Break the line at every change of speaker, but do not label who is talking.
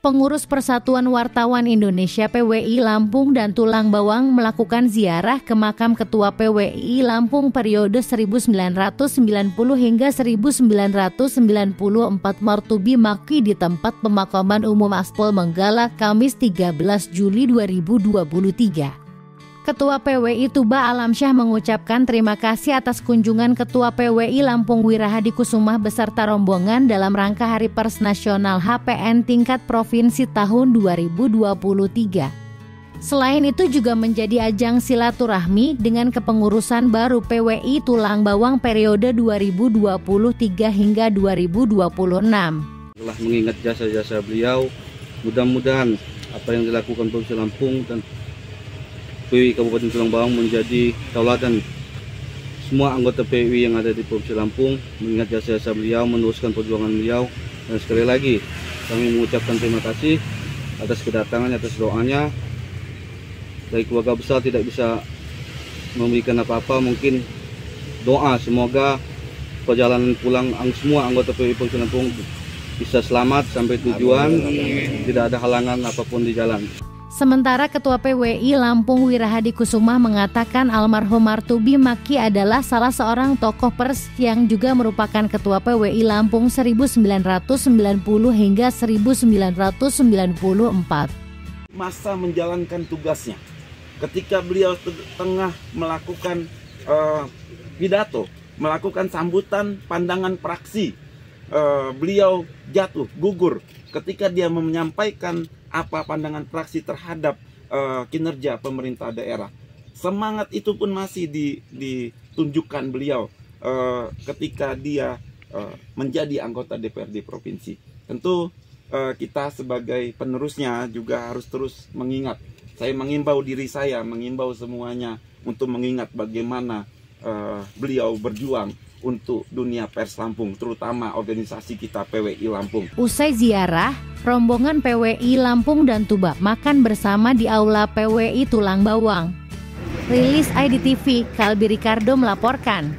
Pengurus Persatuan Wartawan Indonesia PWI Lampung dan Tulang Bawang melakukan ziarah ke makam Ketua PWI Lampung periode 1990 hingga 1994 Martubi Maki di tempat pemakaman umum Aspol Menggala Kamis 13 Juli 2023. Ketua PWI Tuba Alamsyah mengucapkan terima kasih atas kunjungan Ketua PWI Lampung Wirahadi Kusumah beserta rombongan dalam rangka Hari Pers Nasional HPN tingkat provinsi tahun 2023. Selain itu juga menjadi ajang silaturahmi dengan kepengurusan baru PWI Tulang Bawang periode 2023 hingga 2026.
Telah mengingat jasa-jasa beliau, mudah-mudahan apa yang dilakukan Provinsi Lampung dan PWI Kabupaten Tulang Bawang menjadi tauladan semua anggota PWI yang ada di Provinsi Lampung. Mengingat jasa-jasa beliau, meneruskan perjuangan beliau. Dan sekali lagi kami mengucapkan terima kasih atas kedatangan, atas doanya. Dari keluarga besar tidak bisa memberikan apa-apa mungkin doa. Semoga perjalanan pulang semua anggota PWI Provinsi Lampung bisa selamat sampai tujuan. Tidak ada halangan apa pun di jalan
Sementara Ketua PWI Lampung Wirahadi Kusuma mengatakan almarhum Martubi Maki adalah salah seorang tokoh pers yang juga merupakan Ketua PWI Lampung 1990 hingga 1994.
Masa menjalankan tugasnya ketika beliau tengah melakukan uh, pidato, melakukan sambutan pandangan praksi, uh, beliau jatuh, gugur ketika dia menyampaikan apa pandangan praksi terhadap uh, kinerja pemerintah daerah. Semangat itu pun masih di, ditunjukkan beliau uh, ketika dia uh, menjadi anggota DPRD provinsi. Tentu uh, kita sebagai penerusnya juga harus terus mengingat. Saya mengimbau diri saya, mengimbau semuanya untuk mengingat bagaimana uh, beliau berjuang untuk dunia pers Lampung, terutama organisasi kita PWI Lampung.
Usai ziarah, rombongan PWI Lampung dan Tuba makan bersama di Aula PWI Tulang Bawang. Rilis IDTV, Kalbi Ricardo melaporkan.